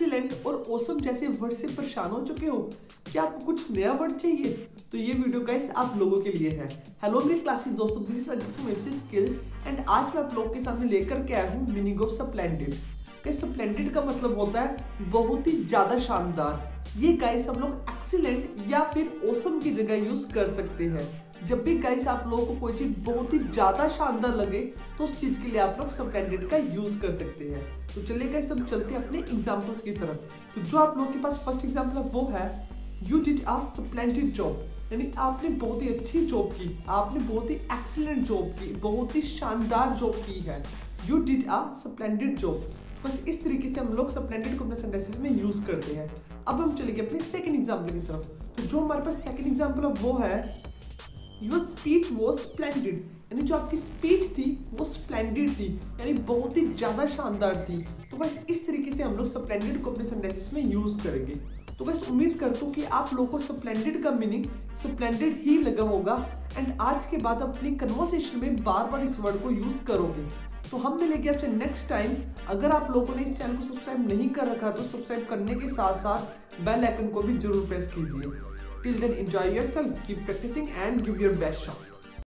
Word से परेशान हो चुके हो? क्या आपको कुछ नया वर्ड चाहिए? तो ये वीडियो गाइस आप लोगों के लिए है। हेलो मेरे क्लासिक दोस्तों दिस इज़ अगित फ्रॉम एमसी स्किल्स एंड आज मैं आप लोगों के सामने लेकर के आया हूँ मीनिंग ऑफ़ स्प्लेंडेड सप्लेंडेड का मतलब होता है बहुत ही ज़्यादा शानदार। ये गाइस हम लोग एक्सीलेंट या फिर ओसम की जगह यूज़ कर सकते हैं। जब भी गाइस आप लोगों को कोई चीज़ बहुत ही ज़्यादा शानदार लगे तो उस चीज़ के लिए आप लोग स्प्लेंडेड का यूज़ कर सकते हैं। तो चलिए गाइस हम चलते हैं अपने एग्जांपल्स की तरफ़। तो जो आप लोगों के पास फ़र्स्ट एग्जांपल है, वो है you did a splendid job यानी आपने बहुत ही अच्छी जॉब की, आपने बहुत ही एक्सीलेंट जॉब की, बहुत ही शानदार जॉब की है। You did a splendid job बस इस तरीके से हम लोग सप्लेंडेड को अपने सेंटेंसेस में यूज़ करते हैं। अब हम चलेंगे अपने सेकेंड एग्ज़ाम्पल की तरफ़। तो जो हमारे पास सेकेंड एग्ज़ाम्पल है वो है योर स्पीच वो स्प्लेंडेड यानी जो आपकी स्पीच थी, वो स्प्लेंडेड थी। यानी बहुत ही ज़्यादा शानदार थी। तो बस इस तरीके से हम लोग स्प्लेंडेड को अपने सेंटेंसेस में यूज़ करेंगे। तो बस उम्मीद करता हूँ कि आप लोगों को स्प्लेंडेड का मीनिंग स्प्लेंडेड ही लगा होगा। एंड आज के बाद अपनी कन्वर्सेशन में बार बार इस वर्ड को यूज़ करोगे। तो हम मिलेंगे आपसे नेक्स्ट टाइम अगर आप लोगों ने इस चैनल को सब्सक्राइब नहीं कर रखा तो सब्सक्राइब करने के साथ साथ बेल आइकन को भी ज़रूर प्रेस कीजिए till then enjoy yourself keep practising and give your best shot.